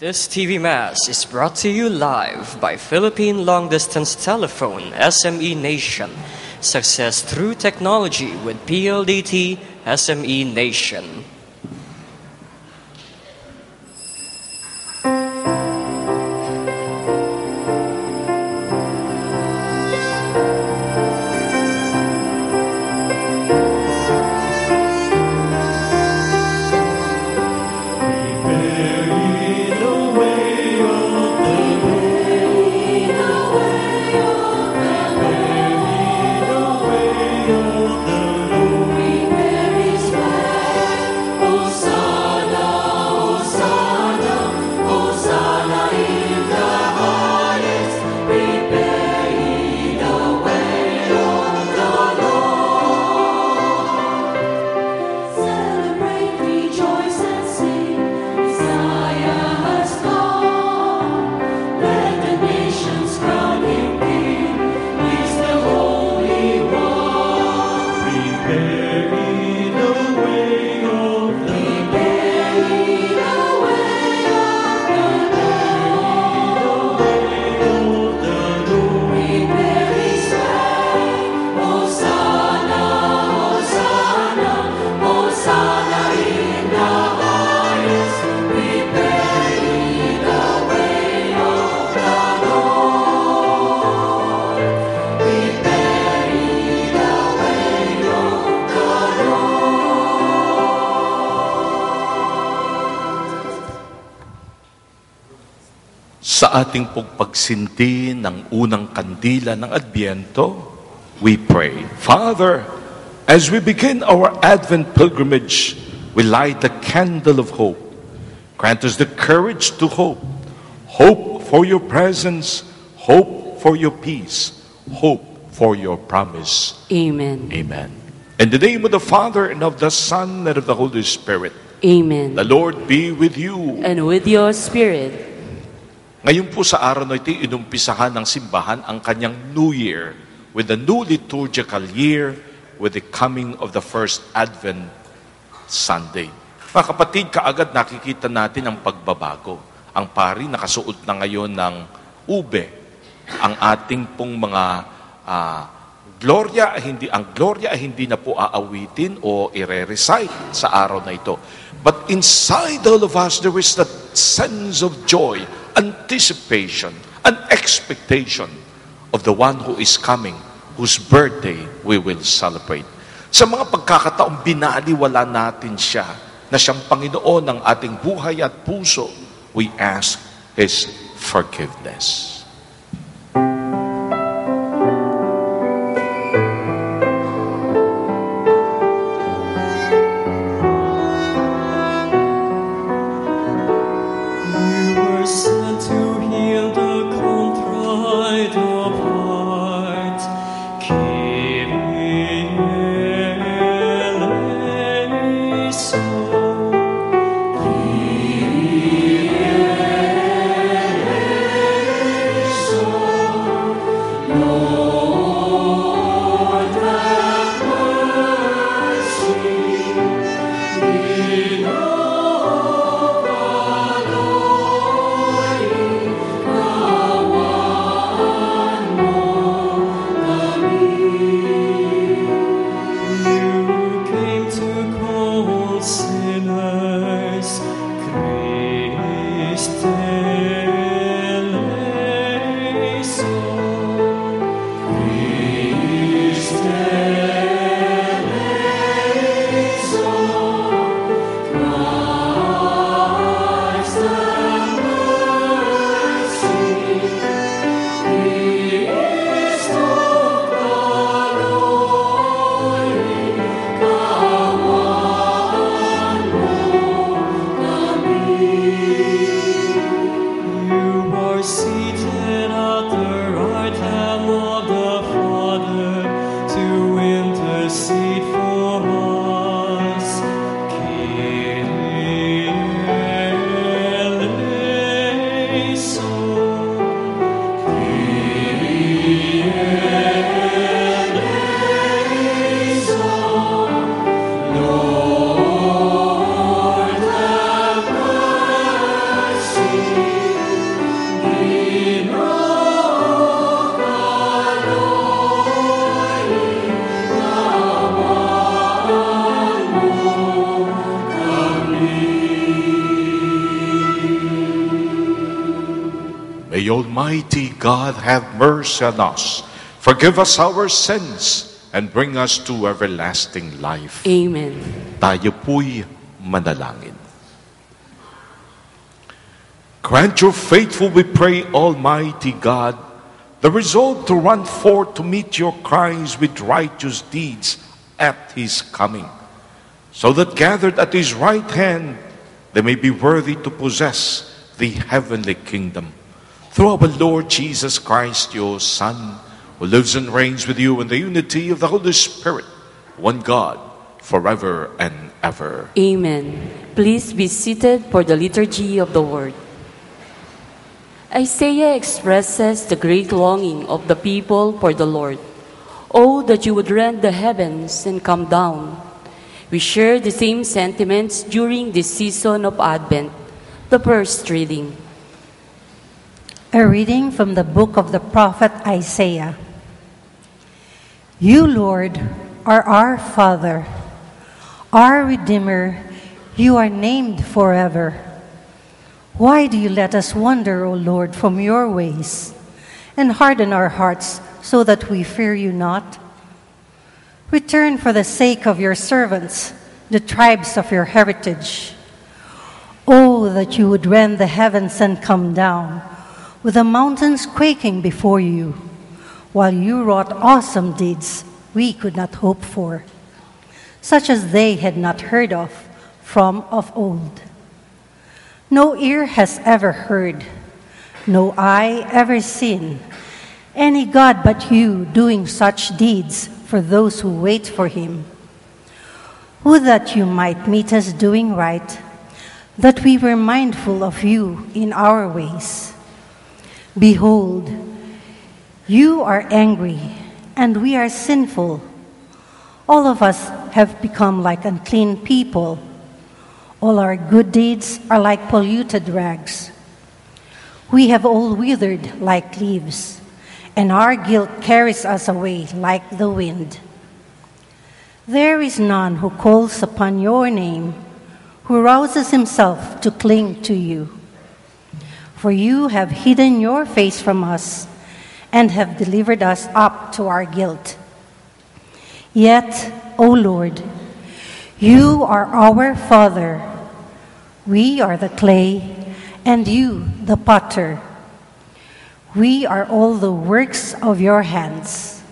This TV Mass is brought to you live by Philippine Long Distance Telephone SME Nation. Success through technology with PLDT SME Nation. Sa ating pagsinti ng unang kandila ng Adbyento, we pray, Father, as we begin our Advent pilgrimage, we light the candle of hope. Grant us the courage to hope. Hope for your presence, hope for your peace, hope for your promise. Amen. Amen. In the name of the Father, and of the Son, and of the Holy Spirit, Amen. the Lord be with you. And with your spirit, Ngayon po sa araw na ito, inumpisahan ng simbahan ang kanyang New Year with the new liturgical year with the coming of the first Advent Sunday. Mga kapatid, kaagad nakikita natin ang pagbabago. Ang pari nakasuot na ngayon ng ube. Ang ating pong mga ah, gloria, hindi, ang gloria ay hindi na po aawitin o ire-recite sa araw na ito. But inside all of us, there is that sense of joy, anticipation, an expectation of the one who is coming, whose birthday we will celebrate. Sa mga pagkakataong binaliwala natin siya, na siyang Panginoon ng ating buhay at puso, we ask His forgiveness. so Almighty God, have mercy on us. Forgive us our sins and bring us to everlasting life. Amen. Tayo po'y manalangin. Grant your faithful, we pray, Almighty God, the resolve to run forth to meet your cries with righteous deeds at his coming, so that gathered at his right hand, they may be worthy to possess the heavenly kingdom. Through our Lord Jesus Christ, your Son, who lives and reigns with you in the unity of the Holy Spirit, one God, forever and ever. Amen. Please be seated for the liturgy of the word. Isaiah expresses the great longing of the people for the Lord. Oh, that you would rend the heavens and come down. We share the same sentiments during this season of Advent. The first reading. A reading from the book of the prophet Isaiah. You, Lord, are our Father, our Redeemer. You are named forever. Why do you let us wander, O Lord, from your ways, and harden our hearts so that we fear you not? Return for the sake of your servants, the tribes of your heritage. Oh, that you would rend the heavens and come down, with the mountains quaking before you, while you wrought awesome deeds we could not hope for, such as they had not heard of from of old. No ear has ever heard, no eye ever seen, any God but you doing such deeds for those who wait for him. Would that you might meet us doing right, that we were mindful of you in our ways. Behold, you are angry, and we are sinful. All of us have become like unclean people. All our good deeds are like polluted rags. We have all withered like leaves, and our guilt carries us away like the wind. There is none who calls upon your name, who rouses himself to cling to you. For you have hidden your face from us and have delivered us up to our guilt. Yet, O Lord, you are our Father. We are the clay, and you the potter. We are all the works of your hands.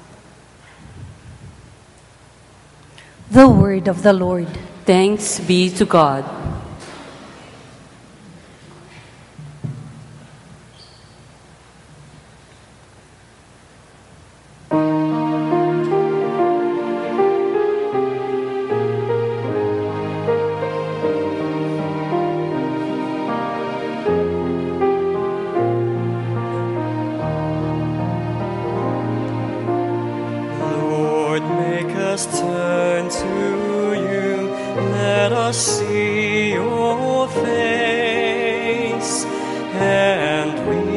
The word of the Lord. Thanks be to God. And we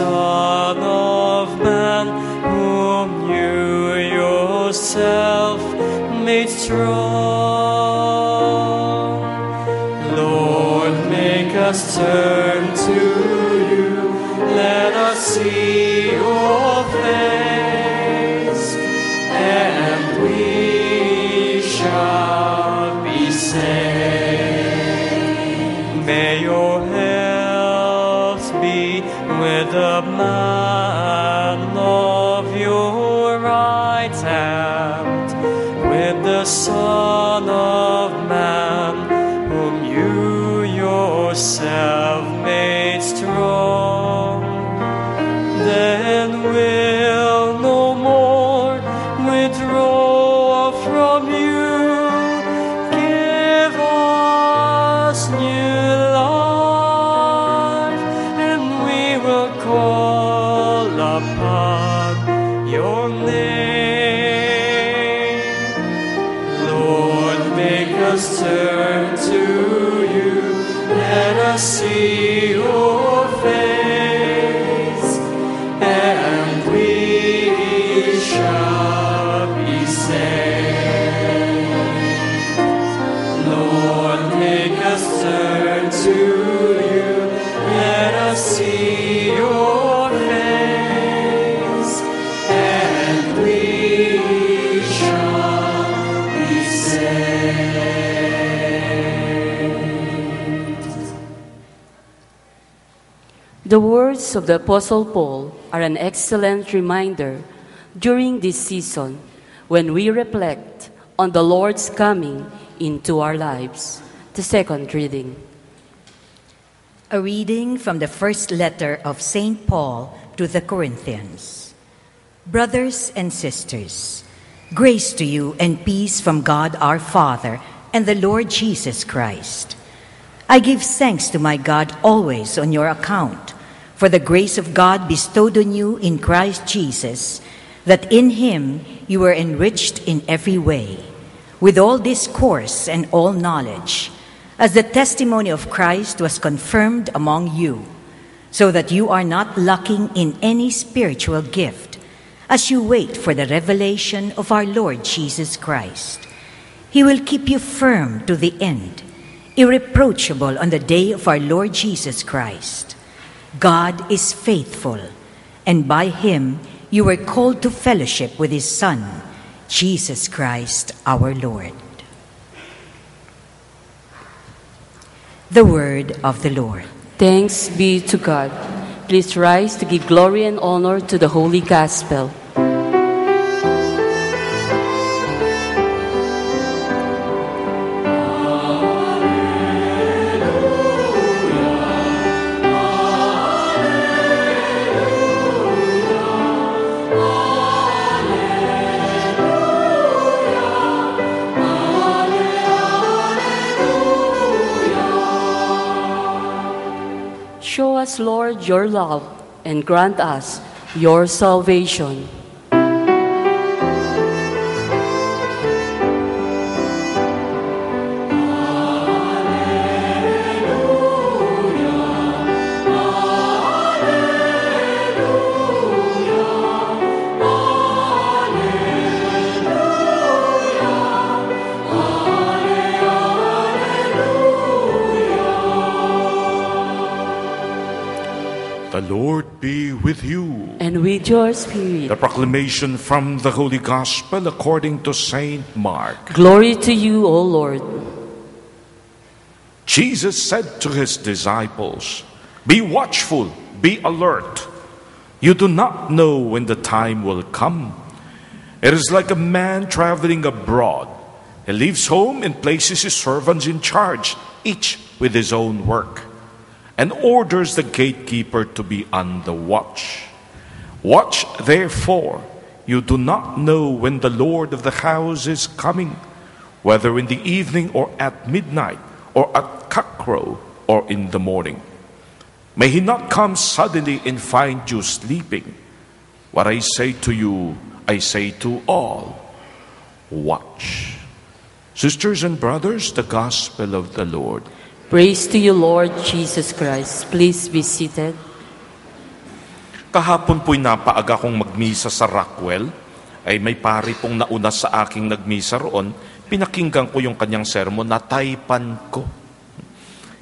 Son of Man, whom you yourself made strong. Lord, make us turn to words of the Apostle Paul are an excellent reminder during this season when we reflect on the Lord's coming into our lives. The second reading. A reading from the first letter of St. Paul to the Corinthians. Brothers and sisters, grace to you and peace from God our Father and the Lord Jesus Christ. I give thanks to my God always on your account for the grace of God bestowed on you in Christ Jesus, that in him you were enriched in every way, with all discourse and all knowledge, as the testimony of Christ was confirmed among you, so that you are not lacking in any spiritual gift, as you wait for the revelation of our Lord Jesus Christ. He will keep you firm to the end, irreproachable on the day of our Lord Jesus Christ. God is faithful, and by him you were called to fellowship with his Son, Jesus Christ our Lord. The word of the Lord. Thanks be to God. Please rise to give glory and honor to the Holy Gospel. Us, Lord, your love and grant us your salvation. With your spirit, The proclamation from the Holy Gospel according to Saint Mark. glory to you, O Lord. Jesus said to his disciples, Be watchful, be alert. You do not know when the time will come. It is like a man traveling abroad. He leaves home and places his servants in charge, each with his own work, and orders the gatekeeper to be on the watch. Watch therefore, you do not know when the Lord of the house is coming, whether in the evening or at midnight, or at cockcrow, or in the morning. May he not come suddenly and find you sleeping. What I say to you, I say to all watch. Sisters and brothers, the gospel of the Lord. Praise to you, Lord Jesus Christ. Please be seated. Kahapon po'y napaaga kong magmisa sa Rockwell, ay may pari pong nauna sa aking nagmisa roon, pinakinggan ko yung kanyang sermon, nataypan ko.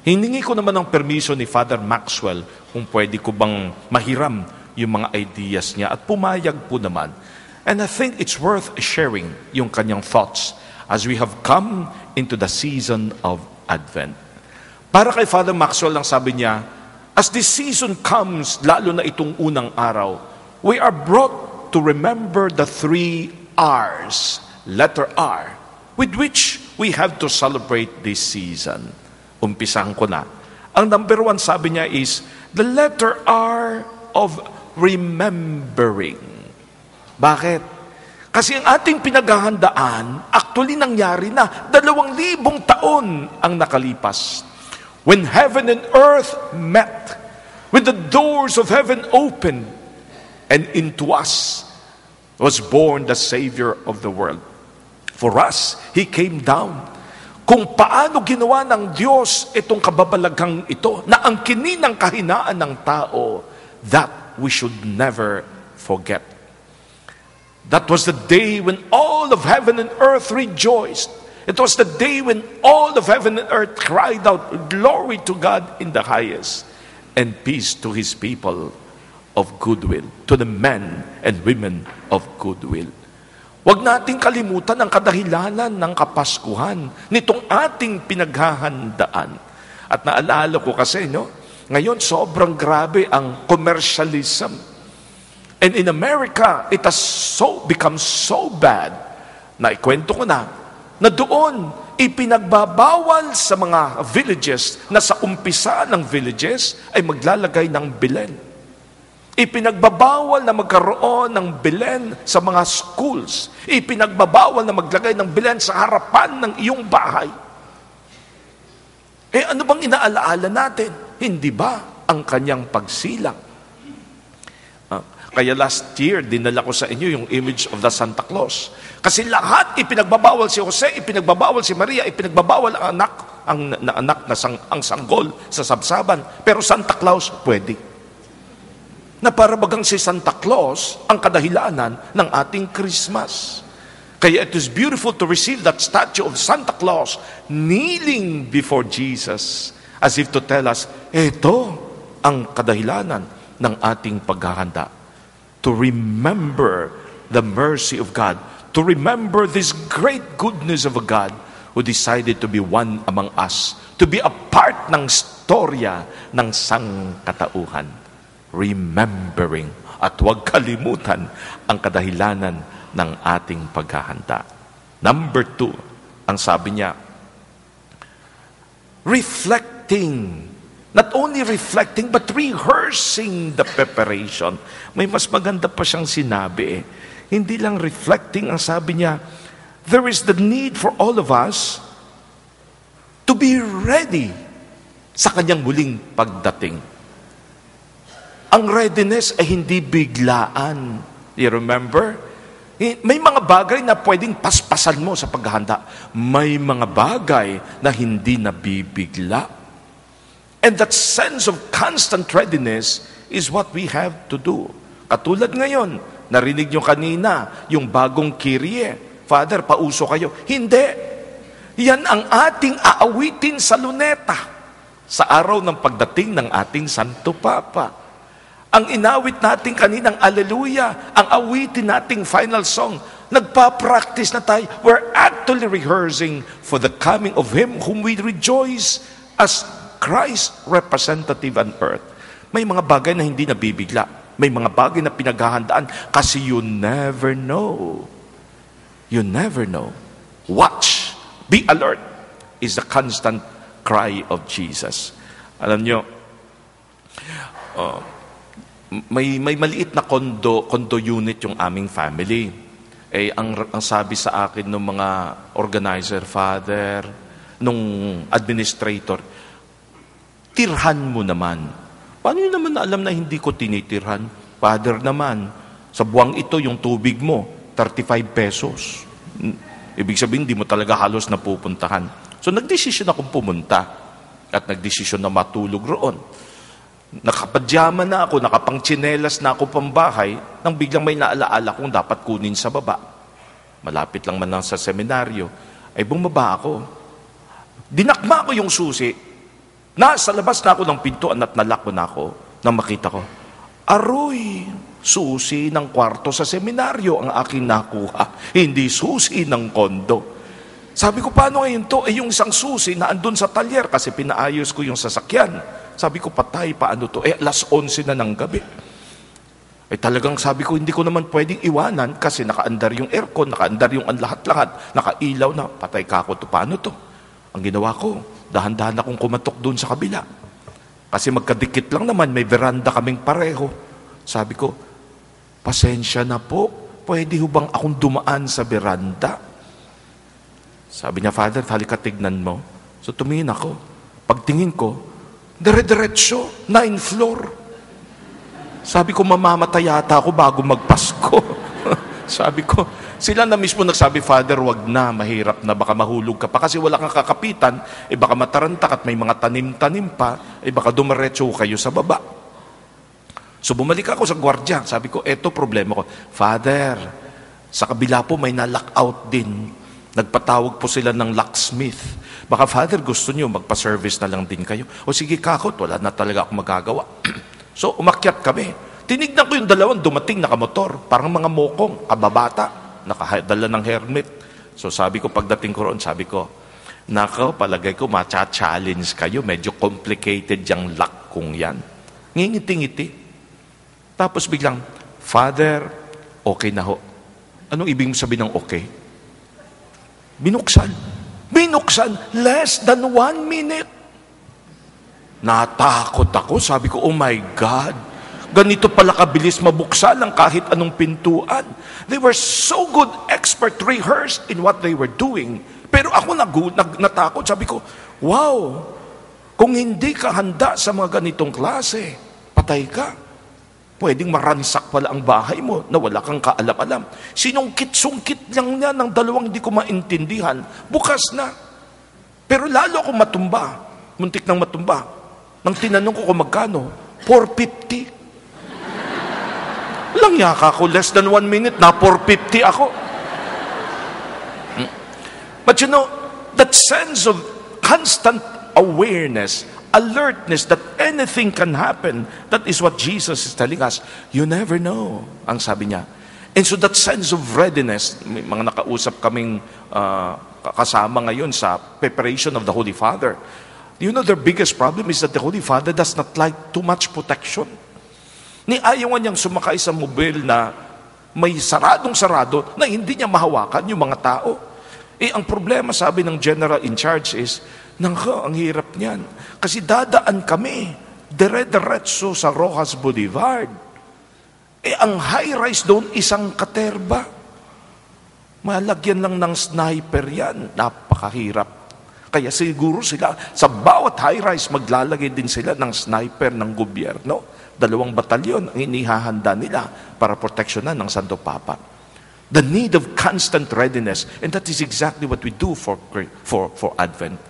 Hiningi ko naman ng permiso ni Father Maxwell kung pwede ko bang mahiram yung mga ideas niya at pumayag po naman. And I think it's worth sharing yung kanyang thoughts as we have come into the season of Advent. Para kay Father Maxwell lang sabi niya, as this season comes, lalo na itong unang araw, we are brought to remember the three R's, letter R, with which we have to celebrate this season. Umpisahan ko na. Ang number one sabi niya is, the letter R of remembering. Bakit? Kasi ang ating pinaghahandaan, actually nangyari na, dalawang libong taon ang nakalipas. When heaven and earth met, when the doors of heaven opened, and into us was born the Savior of the world. For us, He came down. Kung paano ginawa ng Diyos itong kababalaghang ito, na ang kininang kahinaan ng tao, that we should never forget. That was the day when all of heaven and earth rejoiced. It was the day when all of heaven and earth cried out, Glory to God in the highest, and peace to his people of goodwill, to the men and women of goodwill. Huwag nating kalimutan ang kadahilanan ng Kapaskuhan nitong ating pinaghahandaan. At naalala ko kasi, no, ngayon sobrang grabe ang commercialism. And in America, it has so become so bad na ikwento ko na, na doon ipinagbabawal sa mga villages na sa umpisa ng villages ay maglalagay ng bilen. Ipinagbabawal na magkaroon ng bilen sa mga schools. Ipinagbabawal na maglagay ng bilen sa harapan ng iyong bahay. Eh ano bang inaalaala natin? Hindi ba ang kanyang pagsilang? Kaya last year, dinala ko sa inyo yung image of the Santa Claus. Kasi lahat ipinagbabawal si Jose, ipinagbabawal si Maria, ipinagbabawal ang anak, ang na, anak na sang, ang sanggol sa sabsaban. Pero Santa Claus, pwede. Na para bagang si Santa Claus ang kadahilanan ng ating Christmas. Kaya it is beautiful to receive that statue of Santa Claus kneeling before Jesus as if to tell us, ito ang kadahilanan ng ating paghahanda. To remember the mercy of God. To remember this great goodness of a God who decided to be one among us. To be a part ng storya ng sangkatauhan. Remembering at huwag kalimutan ang kadahilanan ng ating paghahanda. Number two, ang sabi niya, reflecting. Not only reflecting, but rehearsing the preparation. May mas maganda pa siyang sinabi eh. Hindi lang reflecting, ang sabi niya, there is the need for all of us to be ready sa kanyang muling pagdating. Ang readiness ay hindi biglaan. You remember? Eh, May mga bagay na pwedeng paspasan mo sa paghahanda. May mga bagay na hindi nabibigla. And that sense of constant readiness is what we have to do. Katulad ngayon, narinig nyo kanina, yung bagong kirye. Father, pauso kayo. Hindi. Yan ang ating aawitin sa luneta sa araw ng pagdating ng ating Santo Papa. Ang inawit natin kaninang Alleluia, ang awitin nating final song, nagpa-practice na tayo. We're actually rehearsing for the coming of Him whom we rejoice as Christ representative on earth. May mga bagay na hindi nabibigla. May mga bagay na pinaghahandaan kasi you never know. You never know. Watch. Be alert is the constant cry of Jesus. Alam nyo, uh, may may maliit na kondo kondo unit yung aming family. Eh ang ang sabi sa akin ng mga organizer, father, nung administrator, tirhan mo naman. Paano yun naman na alam na hindi ko tinitirhan? Father naman, sa buwang ito yung tubig mo, 35 pesos. Mm, Ibig sabihin, hindi mo talaga halos napupuntahan. So nagdesisyon akong pumunta. at nagdesisyon na matulog roon. Nakapadyama na ako, nakapangtsinelas na ako pambahay, nang biglang may naalaala kong dapat kunin sa baba. Malapit lang man lang sa seminaryo, ay bumaba ako. Dinakma ko yung susi. Nasa labas na ako ng pintuan at nalako na ako nang makita ko. Aroy, susi ng kwarto sa seminaryo ang aking nakuha, hindi susi ng kondo. Sabi ko, paano ngayon to? Eh, yung isang susi na andun sa talyer kasi pinaayos ko yung sasakyan. Sabi ko, patay, paano to? Eh, alas 11 na ng gabi. Eh talagang sabi ko, hindi ko naman pwedeng iwanan kasi nakaandar yung aircon, nakaandar yung lahat-lahat, nakailaw na, patay ka ako to, paano to? Ang ginawa ko, dahan-dahan akong kumatok doon sa kabila. Kasi magkadikit lang naman, may veranda kaming pareho. Sabi ko, pasensya na po, pwede ho bang akong dumaan sa veranda? Sabi niya, Father, halika tignan mo. So tumingin ako. Pagtingin ko, dire-diretso, nine floor. Sabi ko, mamamatay yata ako bago magpasko. Sabi ko, sila na mismo nagsabi, Father, wag na, mahirap na, baka mahulog ka pa. Kasi wala kang kakapitan, eh baka matarantak at may mga tanim-tanim pa, eh baka dumaretso kayo sa baba. So bumalik ako sa gwardya. Sabi ko, eto problema ko. Father, sa kabila po may na-lockout din. Nagpatawag po sila ng locksmith. Baka, Father, gusto niyo magpa-service na lang din kayo. O sige, kakot, wala na talaga ako magagawa. so, umakyat kami. Tinignan ko yung dalawang dumating nakamotor. Parang mga mokong, kababata, nakadala ng helmet. So sabi ko, pagdating ko roon, sabi ko, Nako, palagay ko, matcha-challenge kayo. Medyo complicated yung luck kong yan. Ngingiti-ngiti. Tapos biglang, Father, okay na ho. Anong ibig sabihin ng okay? Binuksan. Binuksan. Less than one minute. Natakot ako. Sabi ko, oh my God. Ganito pala kabilis mabuksan ang kahit anong pintuan. They were so good, expert, rehearsed in what they were doing. Pero ako nag, natakot. Sabi ko, wow, kung hindi ka handa sa mga ganitong klase, patay ka. Pwedeng maransak pala ang bahay mo na wala kang kaalam-alam. Sinungkit-sungkit lang niya ng dalawang hindi ko maintindihan. Bukas na. Pero lalo ako matumba. Muntik nang matumba. Nang tinanong ko kung magkano, 450. Lang yaka ako, less than one minute, na 450 ako. Hmm. But you know, that sense of constant awareness, alertness that anything can happen, that is what Jesus is telling us. You never know, ang sabi niya. And so that sense of readiness, may mga nakausap kaming uh, kasama ngayon sa preparation of the Holy Father. You know, their biggest problem is that the Holy Father does not like too much protection. Ni ayaw niyang sumakay sa mobil na may saradong-sarado na hindi niya mahawakan yung mga tao. Eh, ang problema, sabi ng general in charge is, nangka, ang hirap niyan. Kasi dadaan kami, dire-diretso sa Rojas Boulevard. Eh, ang high-rise doon, isang katerba. Malagyan lang ng sniper yan. Napakahirap. Kaya siguro sila, sa bawat high-rise, maglalagay din sila ng sniper ng gobyerno. Dalawang batalyon ang inihahanda nila para proteksyonan ng Santo Papa. The need of constant readiness. And that is exactly what we do for, for, for Advent.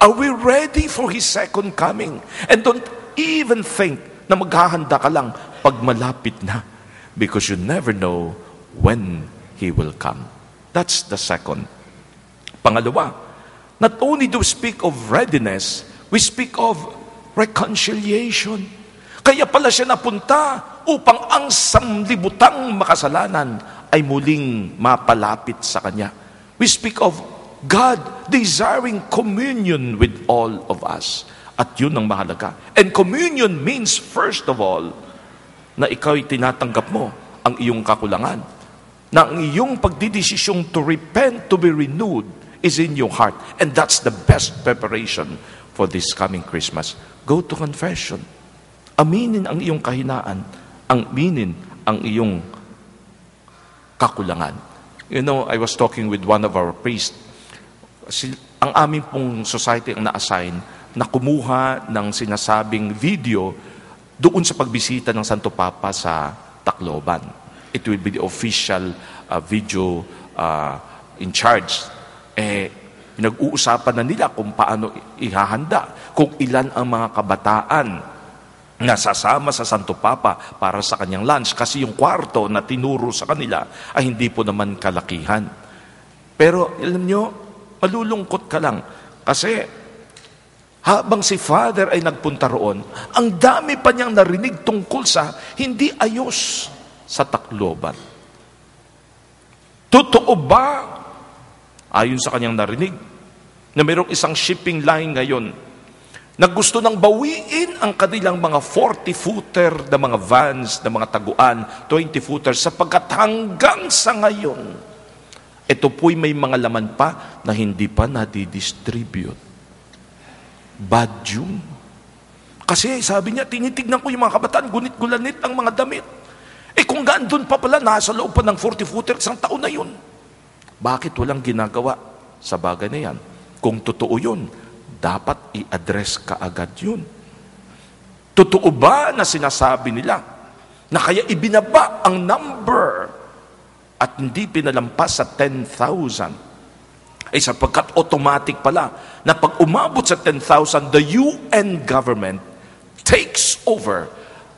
Are we ready for His second coming? And don't even think na maghahanda ka lang pag malapit na. Because you never know when He will come. That's the second. Pangalawa, not only do we speak of readiness, we speak of reconciliation. Kaya pala siya napunta upang ang sanglibutang makasalanan ay muling mapalapit sa Kanya. We speak of God desiring communion with all of us. At yun ang mahalaga. And communion means, first of all, na ikaw'y tinatanggap mo ang iyong kakulangan. Na ang iyong pagdidesisyong to repent, to be renewed, is in your heart. And that's the best preparation for this coming Christmas. Go to confession. Aminin ang iyong kahinaan. Aminin ang iyong kakulangan. You know, I was talking with one of our priests. Ang aming pong society ang na-assign na kumuha ng sinasabing video doon sa pagbisita ng Santo Papa sa Tacloban. It will be the official uh, video uh, in charge. Eh, Pinag-uusapan na nila kung paano ihahanda, kung ilan ang mga kabataan na sasama sa Santo Papa para sa kanyang lunch kasi yung kwarto na tinuro sa kanila ay hindi po naman kalakihan. Pero alam nyo, malulungkot ka lang kasi habang si Father ay nagpunta roon, ang dami pa niyang narinig tungkol sa hindi ayos sa Tacloban. Totoo ba, ayon sa kanyang narinig, na mayroong isang shipping line ngayon na gusto nang bawiin ang kanilang mga 40-footer na mga vans, na mga taguan, 20-footer, sapagkat hanggang sa ngayon, ito po'y may mga laman pa na hindi pa nadidistribute. Bad yun. Kasi sabi niya, tinitignan ko yung mga kabataan, gunit-gulanit ang mga damit. Eh kung gaan pa pala, nasa loob pa ng 40-footer, isang taon na yun. Bakit walang ginagawa sa bagay na yan? Kung totoo yun, dapat i-address ka agad yun. Totoo ba na sinasabi nila na kaya ibinaba ang number at hindi pinalampas sa 10,000? Eh sapagkat automatic pala na pag umabot sa 10,000, the UN government takes over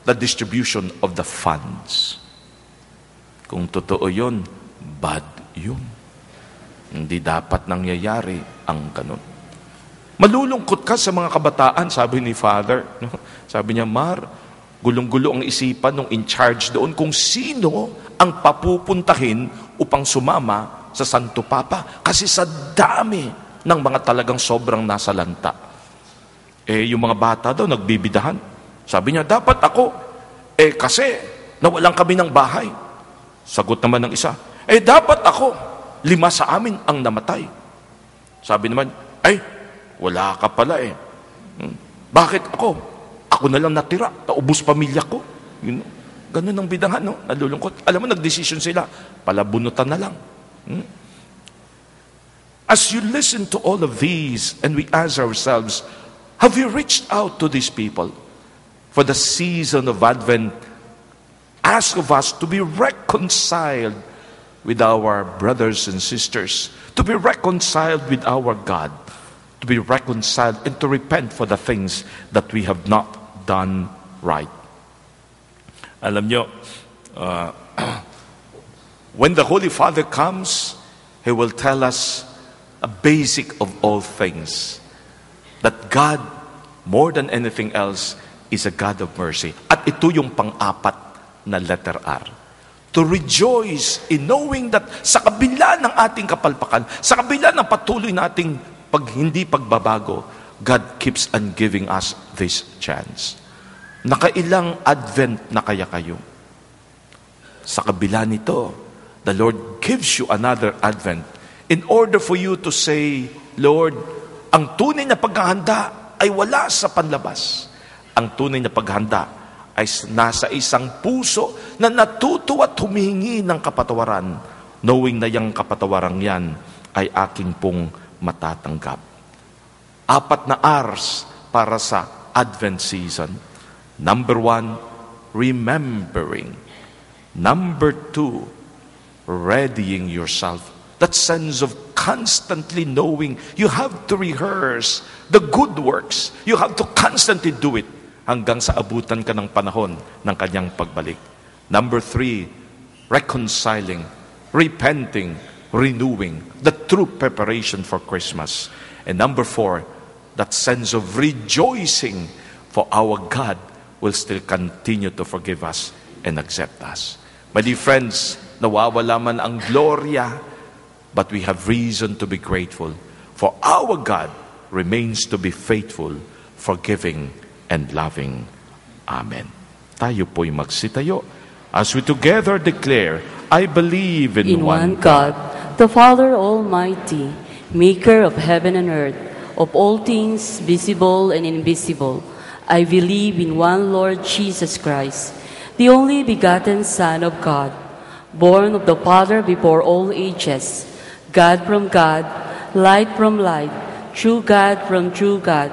the distribution of the funds. Kung totoo yun, bad yun. Hindi dapat nangyayari ang ganun. Malulungkot ka sa mga kabataan, sabi ni Father. No? Sabi niya, Mar, gulong-gulo ang isipan ng in charge doon kung sino ang papupuntahin upang sumama sa Santo Papa. Kasi sa dami ng mga talagang sobrang nasa lanta. Eh, yung mga bata daw, nagbibidahan. Sabi niya, dapat ako. Eh, kasi, nawalan kami ng bahay. Sagot naman ng isa, eh, dapat ako. Lima sa amin ang namatay. Sabi naman, ay, wala ka pala eh. Hmm. Bakit ako? Ako na lang natira. Naubos pamilya ko. Yun, ganun ang bidangan, no? Nalulungkot. Alam mo, nagdesisyon sila. Palabunutan na lang. Hmm? As you listen to all of these and we ask ourselves, have you reached out to these people for the season of Advent? Ask of us to be reconciled with our brothers and sisters, to be reconciled with our God, to be reconciled and to repent for the things that we have not done right. Alam nyo, uh, when the Holy Father comes, He will tell us a basic of all things that God, more than anything else, is a God of mercy. At ito yung pang-apat na letter R. To rejoice in knowing that sa kabila ng ating kapalpakan, sa kabila ng patuloy nating pag hindi pagbabago, God keeps on giving us this chance. Nakailang advent na kaya kayo? Sa kabila nito, the Lord gives you another advent in order for you to say, Lord, ang tunay na paghahanda ay wala sa panlabas. Ang tunay na paghahanda ay nasa isang puso na natuto at humihingi ng kapatawaran, knowing na yung kapatawaran yan ay aking pong matatanggap. Apat na R's para sa Advent season. Number one, remembering. Number two, readying yourself that sense of constantly knowing you have to rehearse the good works. You have to constantly do it hanggang sa abutan ka ng panahon ng kanyang pagbalik. Number three, reconciling, repenting, renewing, the true preparation for Christmas. And number four, that sense of rejoicing for our God will still continue to forgive us and accept us. My dear friends, nawawala man ang gloria but we have reason to be grateful. For our God remains to be faithful, forgiving, and loving. Amen. Tayo po'y magsitayo as we together declare, I believe in, In one God, the Father Almighty, maker of heaven and earth, of all things visible and invisible, I believe in one Lord Jesus Christ, the only begotten Son of God, born of the Father before all ages, God from God, light from light, true God from true God,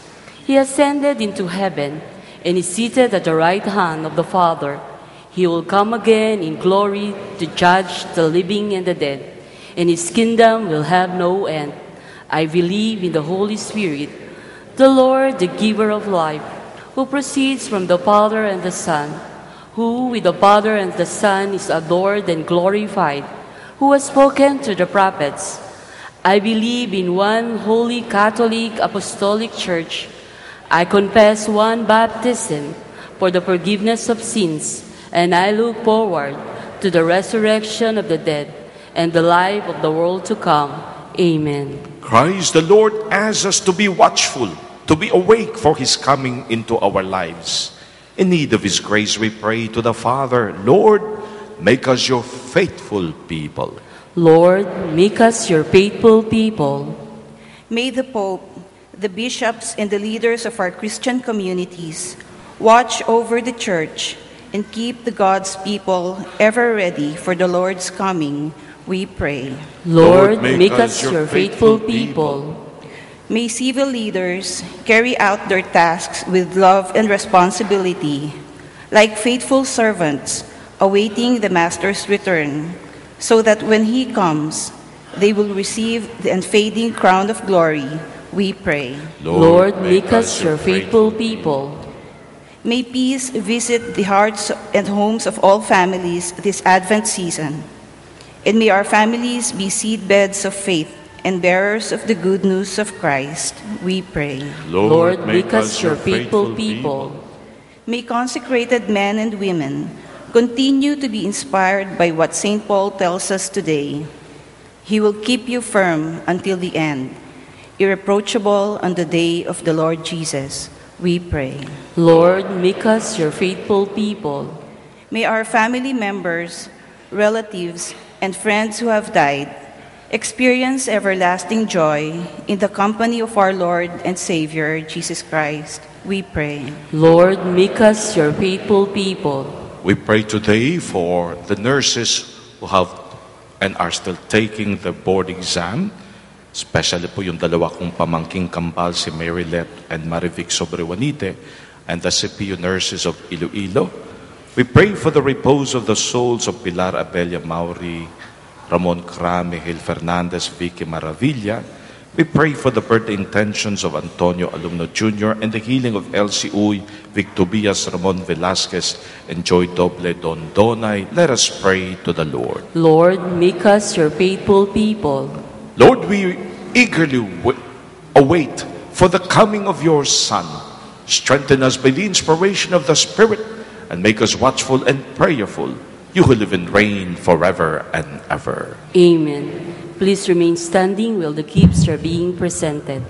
He ascended into heaven and is seated at the right hand of the Father. He will come again in glory to judge the living and the dead, and his kingdom will have no end. I believe in the Holy Spirit, the Lord, the giver of life, who proceeds from the Father and the Son, who with the Father and the Son is adored and glorified, who has spoken to the prophets. I believe in one holy Catholic Apostolic Church. I confess one baptism for the forgiveness of sins, and I look forward to the resurrection of the dead and the life of the world to come. Amen. Christ the Lord asks us to be watchful, to be awake for his coming into our lives. In need of his grace, we pray to the Father, Lord, make us your faithful people. Lord, make us your faithful people. May the Pope, the bishops, and the leaders of our Christian communities watch over the Church and keep the God's people ever ready for the Lord's coming, we pray. Lord, make us your faithful people. May civil leaders carry out their tasks with love and responsibility, like faithful servants awaiting the Master's return, so that when he comes, they will receive the unfading crown of glory, we pray. Lord, make us your faithful people. May peace visit the hearts and homes of all families this Advent season. And may our families be seedbeds of faith and bearers of the good news of Christ, we pray. Lord, make us your faithful people. May consecrated men and women continue to be inspired by what St. Paul tells us today. He will keep you firm until the end, irreproachable on the day of the Lord Jesus, we pray. Lord, make us your faithful people. May our family members, relatives, and friends who have died experience everlasting joy in the company of our Lord and Savior, Jesus Christ. We pray. Lord, make us your faithful people. We pray today for the nurses who have and are still taking the board exam, especially po yung dalawa kong pamangking kambal, si Marilet and Marivic Sobrewanite, and the CPU nurses of Iloilo. We pray for the repose of the souls of Pilar Abelia Mauri, Ramon Crame, Gil Fernandez, Vicky Maravilla. We pray for the birthday intentions of Antonio Alumno Jr. and the healing of Elsie Uy, Vic Tobias, Ramon Velasquez, and Joy Doble Don Donay. Let us pray to the Lord. Lord, make us your faithful people. Lord, we eagerly wa- await for the coming of your Son. Strengthen us by the inspiration of the Spirit and make us watchful and prayerful. You who live and reign forever and ever. Amen. Please remain standing while the gifts are being presented.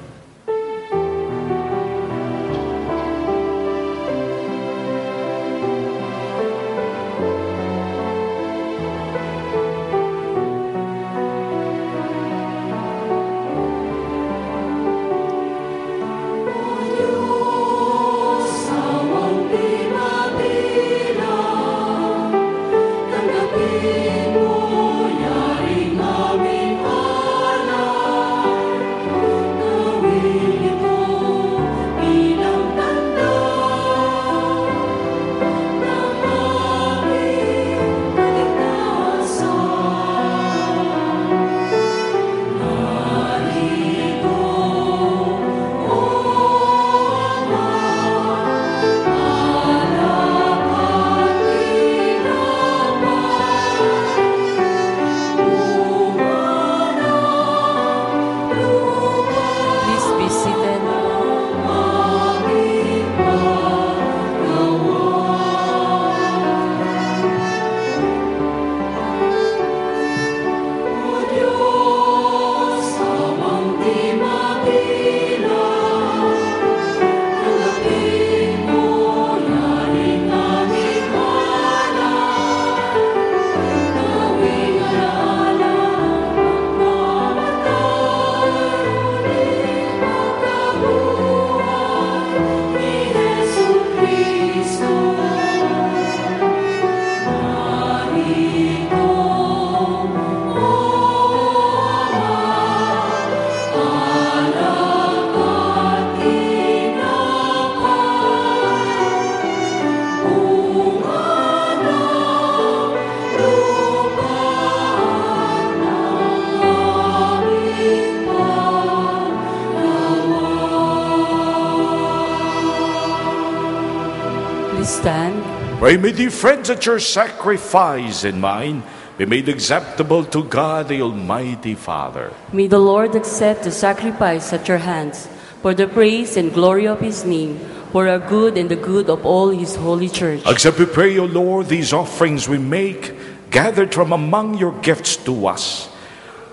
Pray, my friends, that your sacrifice and mine be made acceptable to God, the Almighty Father. May the Lord accept the sacrifice at your hands for the praise and glory of his name, for our good and the good of all his holy church. Accept, we pray, O Lord, these offerings we make, gathered from among your gifts to us.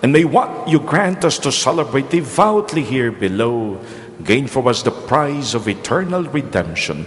And may what you grant us to celebrate devoutly here below gain for us the prize of eternal redemption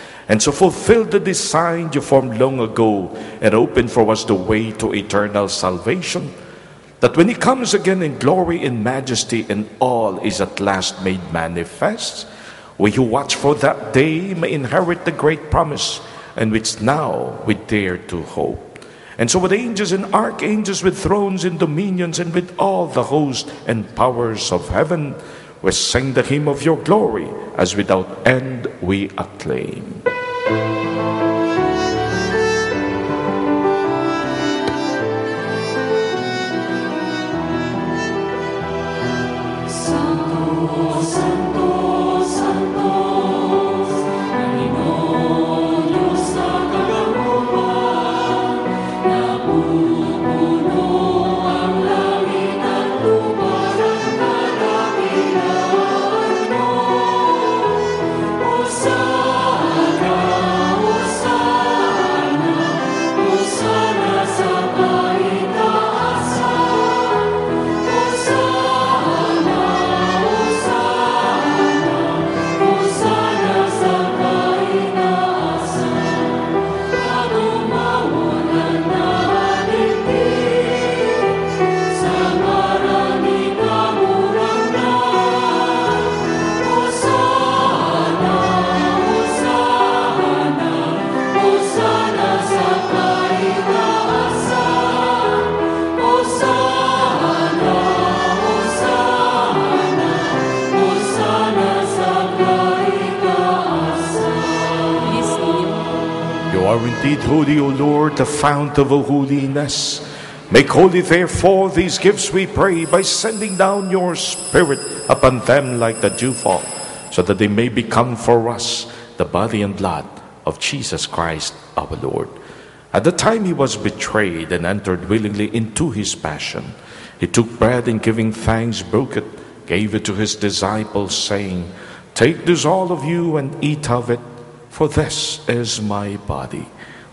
and so fulfilled the design you formed long ago and opened for us the way to eternal salvation that when he comes again in glory and majesty and all is at last made manifest, we who watch for that day may inherit the great promise and which now we dare to hope. And so with angels and archangels, with thrones and dominions, and with all the hosts and powers of heaven, we sing the hymn of your glory, as without end we acclaim. Fount of holiness. Make holy, therefore, these gifts, we pray, by sending down your Spirit upon them like the dewfall, so that they may become for us the body and blood of Jesus Christ our Lord. At the time he was betrayed and entered willingly into his passion, he took bread and giving thanks, broke it, gave it to his disciples, saying, Take this, all of you, and eat of it, for this is my body,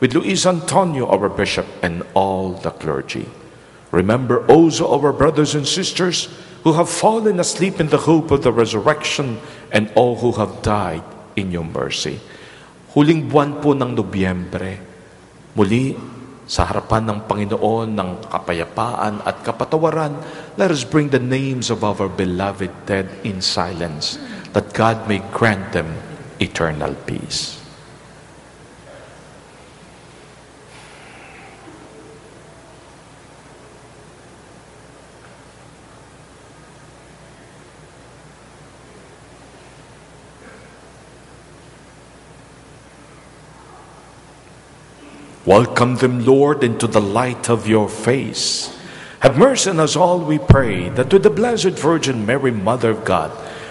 with Luis Antonio, our Bishop, and all the clergy. Remember also our brothers and sisters who have fallen asleep in the hope of the resurrection and all who have died in your mercy. Huling buwan po ng Nobyembre, muli sa harapan ng Panginoon ng kapayapaan at kapatawaran, let us bring the names of our beloved dead in silence, that God may grant them eternal peace. Welcome them, Lord, into the light of your face. Have mercy on us all, we pray, that with the Blessed Virgin Mary, Mother of God,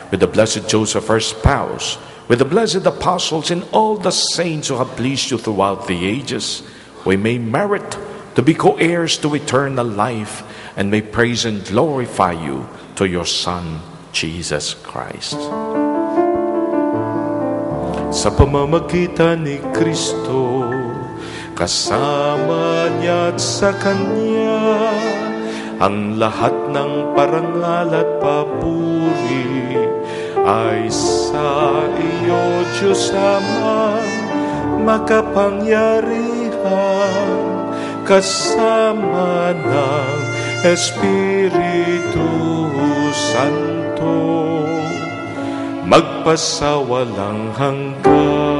with the Blessed Joseph, her spouse, with the blessed apostles and all the saints who have pleased you throughout the ages, we may merit to be co heirs to eternal life and may praise and glorify you to your Son, Jesus Christ. Sa pamamagitan ni Kristo, kasama niya at sa Kanya, ang lahat ng parangal at papuri ay sa iyo, Diyos Ama, makapangyarihan, kasama ng Espiritu Santo, magpasawalang hanggan.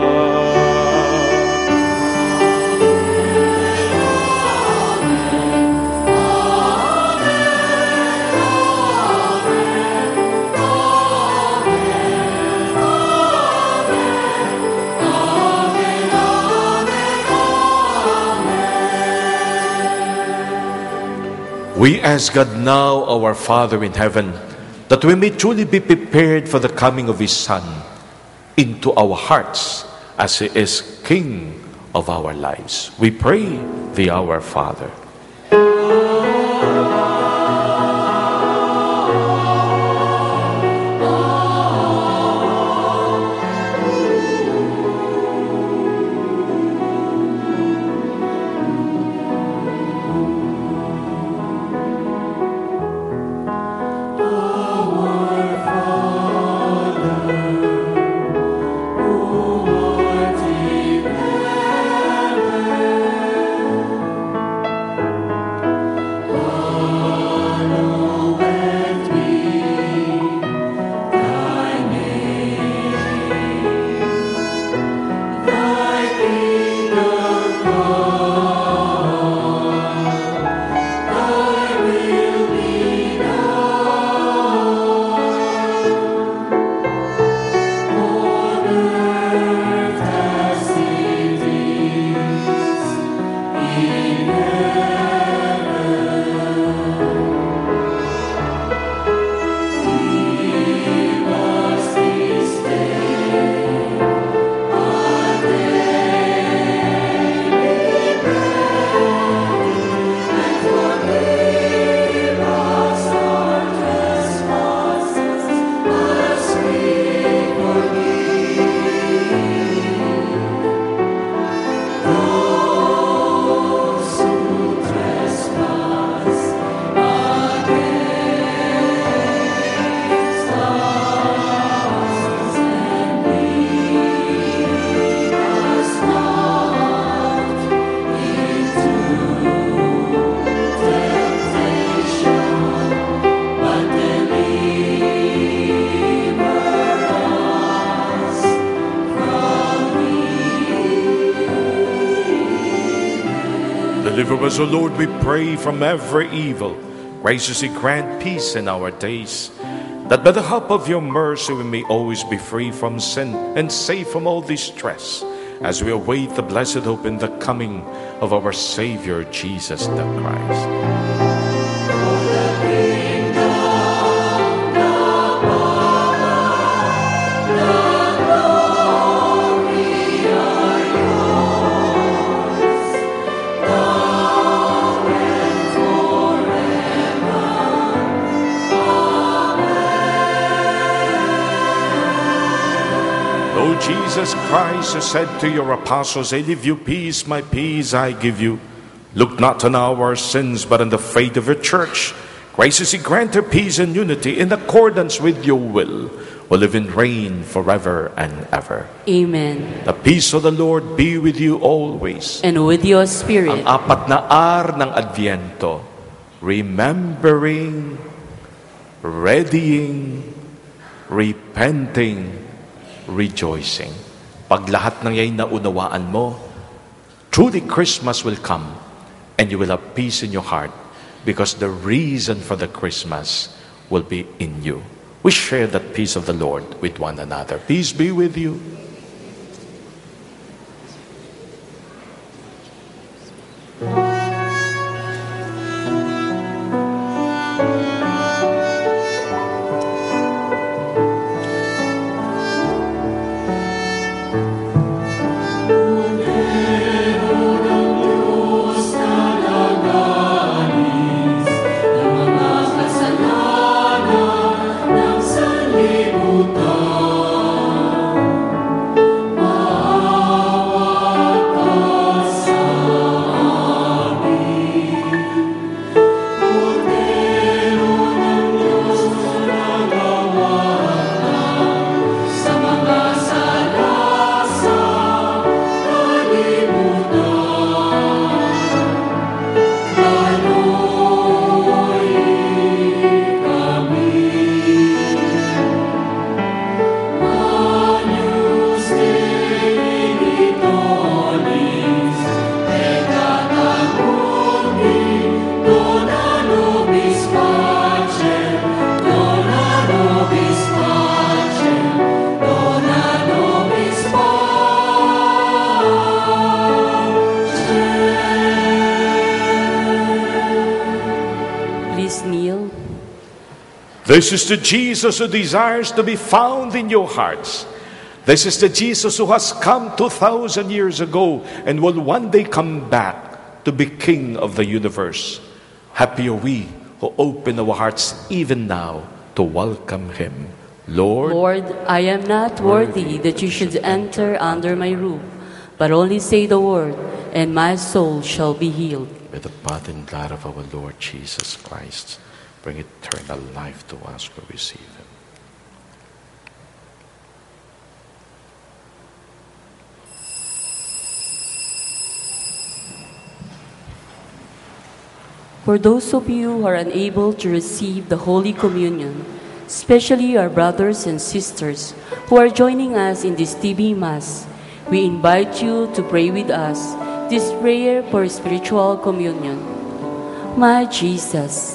We ask God now, our Father in heaven, that we may truly be prepared for the coming of His Son into our hearts as He is King of our lives. We pray the Our Father. Us, O Lord, we pray from every evil. Graciously grant peace in our days, that by the help of your mercy we may always be free from sin and safe from all distress, as we await the blessed hope in the coming of our Savior Jesus the Christ. Christ has said to your apostles, I leave you peace, my peace I give you. Look not on our sins, but on the faith of your church. Graciously grant her peace and unity in accordance with your will, who live and reign forever and ever. Amen. The peace of the Lord be with you always. And with your spirit. Ang apat na R ng Adviento, remembering, readying, repenting, rejoicing. Pag lahat ng yan naunawaan mo, truly Christmas will come and you will have peace in your heart because the reason for the Christmas will be in you. We share that peace of the Lord with one another. Peace be with you. This is the Jesus who desires to be found in your hearts. This is the Jesus who has come 2,000 years ago and will one day come back to be King of the universe. Happy are we who open our hearts even now to welcome Him. Lord, Lord, I am not worthy that you should enter under my roof, but only say the word, and my soul shall be healed. with the blood and blood of our Lord Jesus Christ, bring eternal life to us who receive Him. For those of you who are unable to receive the Holy Communion, especially our brothers and sisters who are joining us in this TV Mass, we invite you to pray with us this prayer for spiritual communion. My Jesus,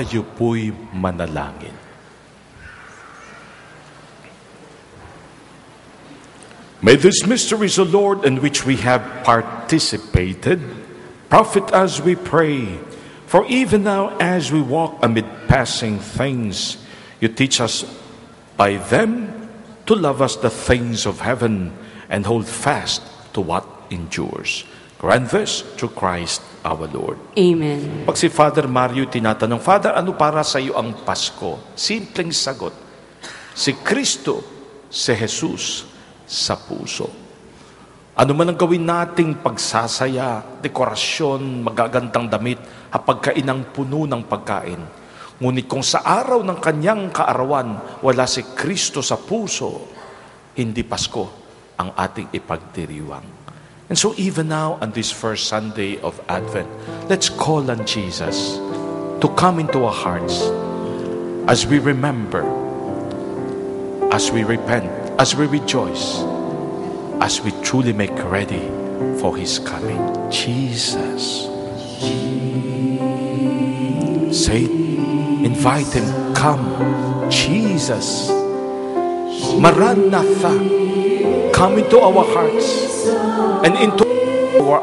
Tayo po'y manalangin. May these mysteries, O Lord, in which we have participated, profit us, we pray. For even now, as we walk amid passing things, you teach us by them to love us the things of heaven and hold fast to what endures. Grant this through Christ our Lord. Amen. Pag si Father Mario tinatanong, Father, ano para sa iyo ang Pasko? Simpleng sagot. Si Kristo, si Jesus sa puso. Ano man ang gawin nating pagsasaya, dekorasyon, magagandang damit, hapagkainang puno ng pagkain. Ngunit kung sa araw ng kanyang kaarawan, wala si Kristo sa puso, hindi Pasko ang ating ipagdiriwang. And so even now, on this first Sunday of Advent, let's call on Jesus to come into our hearts as we remember, as we repent, as we rejoice, as we truly make ready for His coming. Jesus. Say, invite Him, come. Jesus. Maranatha. Come into our hearts and into our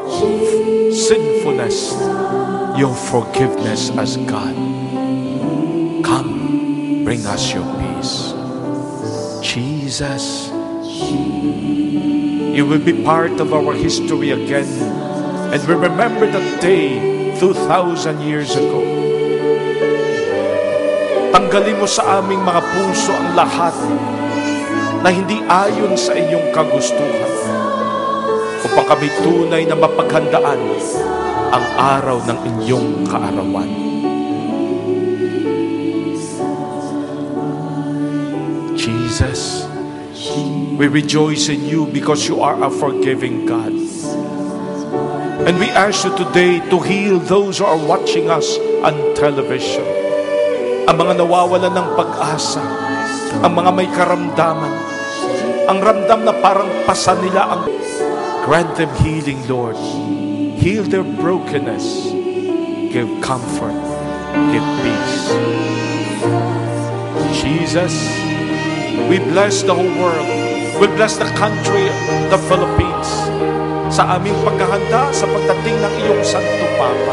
sinfulness, your forgiveness as God. Come, bring us your peace. Jesus, you will be part of our history again. And we remember that day 2,000 years ago. Tanggalin mo sa aming mga puso ang lahat na hindi ayon sa inyong kagustuhan upang kami tunay na mapaghandaan ang araw ng inyong kaarawan. Jesus, we rejoice in you because you are a forgiving God. And we ask you today to heal those who are watching us on television. Ang mga nawawalan ng pag-asa, ang mga may karamdaman, ang ramdam na parang pasa nila ang grant them healing, Lord. Heal their brokenness. Give comfort. Give peace. Jesus, we bless the whole world. We bless the country, the Philippines, sa aming paghahanda sa pagdating ng iyong Santo Papa.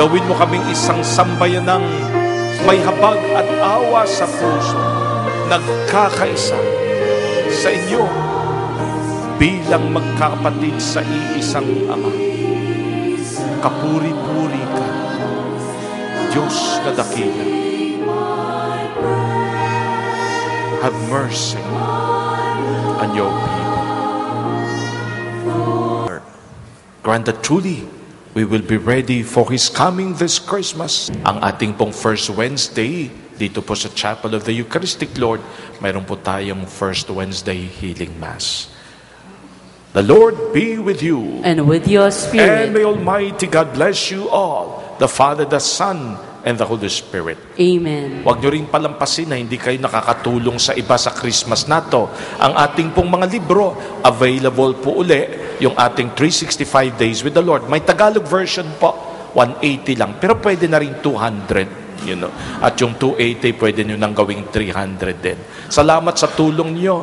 Gawin mo kaming isang sambayanang may habag at awa sa puso, nagkakaisa sa inyo bilang magkakapatid sa iisang Ama. Kapuri-puri ka, Diyos na dakila. Have mercy on your people. Grant that truly we will be ready for His coming this Christmas. Ang ating pong first Wednesday, dito po sa Chapel of the Eucharistic Lord, mayroon po tayong first Wednesday Healing Mass. The Lord be with you. And with your And spirit. may Almighty God bless you all, the Father, the Son, and the Holy Spirit. Amen. Huwag nyo rin palampasin na hindi kayo nakakatulong sa iba sa Christmas na to. Ang ating pong mga libro, available po uli, yung ating 365 Days with the Lord. May Tagalog version po, 180 lang. Pero pwede na rin 200. You know. At yung 280, pwede nyo nang gawing 300 din. Salamat sa tulong nyo.